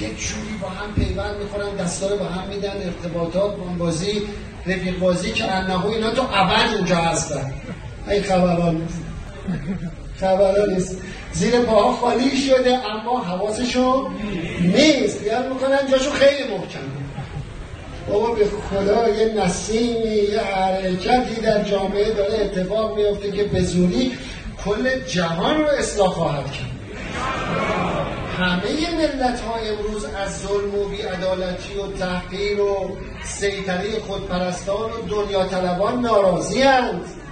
یک جوری با هم پیوند می‌خورن دستا رو با هم میدن ارتباطات بازی رفیق بازی که انهو اینا تو ابد اونجا هستن. این خبران نیست. خبران نیست. زیر پاها خالی شده اما حواسشون نیست. بیان می‌کنن جاشو خیلی محکم. بابا به خدا یه نسیمی یه حرکتی در جامعه داره اتفاق میفته که به کل جهان رو اصلاح خواهد کرد. همه ملت ها امروز از ظلم و بیعدالتی و تحقیر و سیطره خودپرستان و دنیا طلبان ناراضی هستند